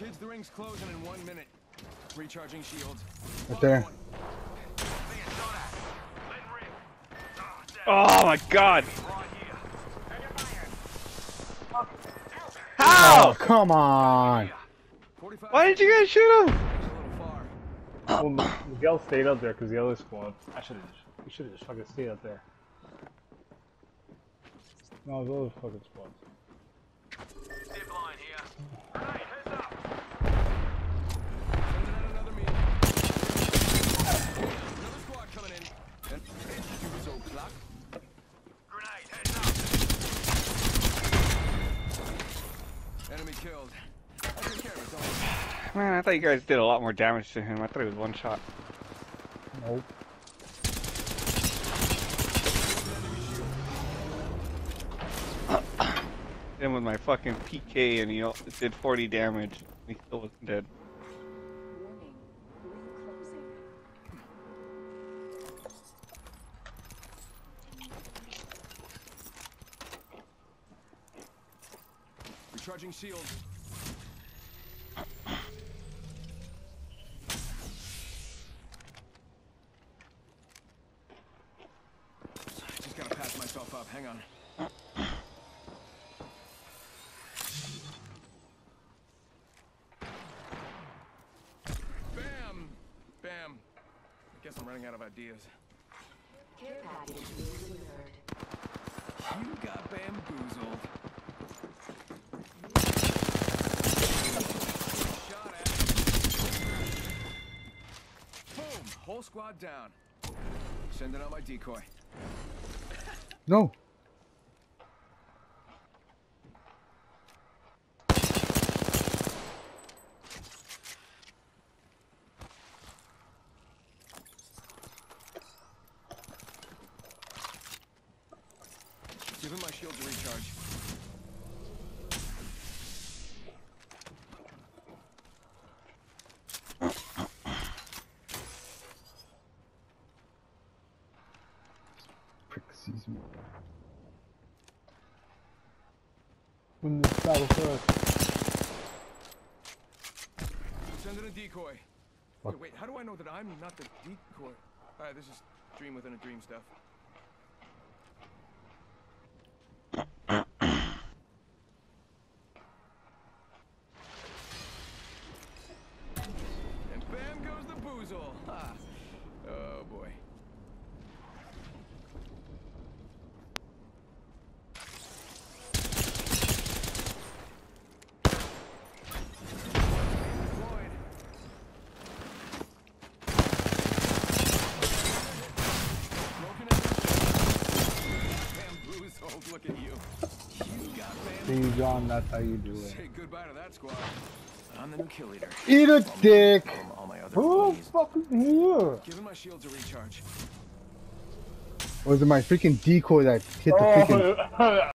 Kids, the ring's closing in one minute. Recharging shields. Right there. Oh my god! Oh, How? come on. Why did you guys shoot him? a little far. Well, Miguel stayed up there because the other squad. I should have just. We should have just fucking stayed up there. No, the other fucking squads. Zip line here. Grenade, heads up. Sending out another meeting. Another squad coming in. And you so clock. Grenade, heads up. Enemy killed. I'll take care of it, don't Man, I thought you guys did a lot more damage to him. I thought it was one shot. Nope. Him with my fucking PK and he al- did 40 damage. He still wasn't dead. Warning. Ring closing. Recharging shields. Just myself up. Hang on. Bam! Bam. I guess I'm running out of ideas. Care package delivered. You got bamboozled. Shot at. Boom! Whole squad down. Sending out my decoy. No. Give him my shield to recharge. Sees me. Win this battle first. Sending a decoy. Wait, wait, how do I know that I'm not the decoy? Alright, this is dream within a dream stuff. And bam goes the boozle. Ha. Oh boy. Deployed. Broken in. Bamboozled, look at you. You got See, bamboozled. John, that's how you do it. Say goodbye to that squad. I'm the new kill leader. Eat a dick. All, all my other Who employees. the fuck is here? Giving my shield to recharge. Or was it my freaking decoy that hit the freaking